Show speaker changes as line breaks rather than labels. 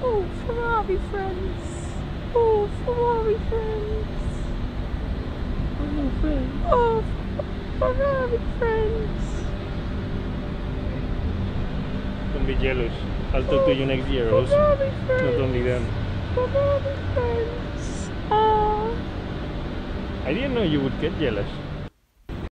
Oh, Ferrari friends. Oh, Ferrari friends.
Oh, friends.
Oh, Ferrari friends.
Don't be jealous. I'll talk to you oh, next year, Rose.
Ferrari
Not only them.
Ferrari friends. Oh.
I didn't know you would get jealous.